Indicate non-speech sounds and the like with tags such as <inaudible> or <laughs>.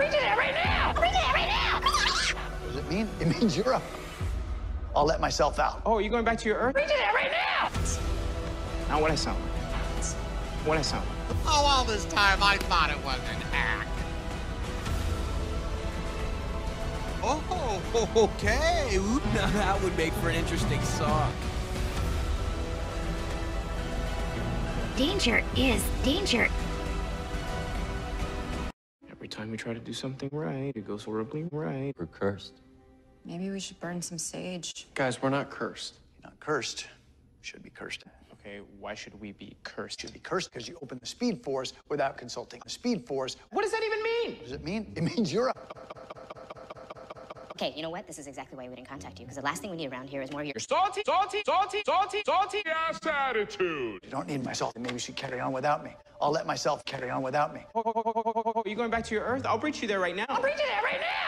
Bring it right now! Bring it right now! What does it mean? It means you're up. I'll let myself out. Oh, are you going back to your Earth? Bring it there right now! Not what I sound like. What I sound like. Oh, all this time I thought it was an act. Oh, okay. <laughs> Ooh. Now that would make for an interesting song. Danger is danger. Every time we try to do something right, it goes horribly right. We're cursed. Maybe we should burn some sage. Guys, we're not cursed. You're not cursed. You should be cursed. Okay, why should we be cursed? You should be cursed because you opened the Speed Force without consulting the Speed Force. What does that even mean? What does it mean? It means you're up. Okay, you know what? This is exactly why we didn't contact you, because the last thing we need around here is more of your Salty, salty, salty, salty, salty ass attitude. You don't need my myself. Maybe you should carry on without me. I'll let myself carry on without me. Oh, oh, oh, oh, oh, oh, oh, you going back to your Earth? I'll breach you there right now. I'll breach you there right now!